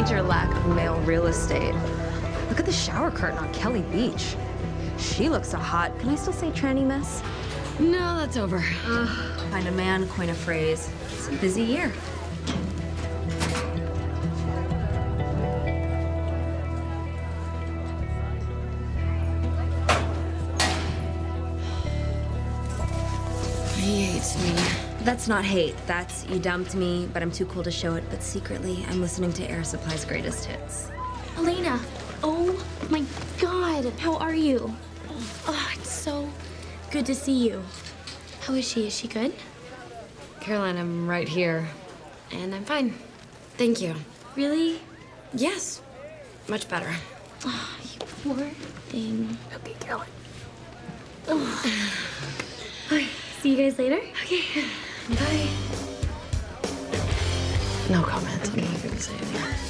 major lack of male real estate. Look at the shower curtain on Kelly Beach. She looks so hot. Can I still say tranny miss? No, that's over. Find a man, coin a phrase. It's a busy year. He hates me. That's not hate. That's you dumped me, but I'm too cool to show it. But secretly, I'm listening to Air Supply's greatest hits. Elena, oh my god, how are you? Oh, it's so good to see you. How is she? Is she good? Caroline, I'm right here. And I'm fine. Thank you. Really? Yes. Much better. Oh, you poor thing. Okay, Caroline. Okay, see you guys later. Okay. Bye. No comment on anything to say.